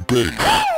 Pay.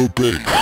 the bass.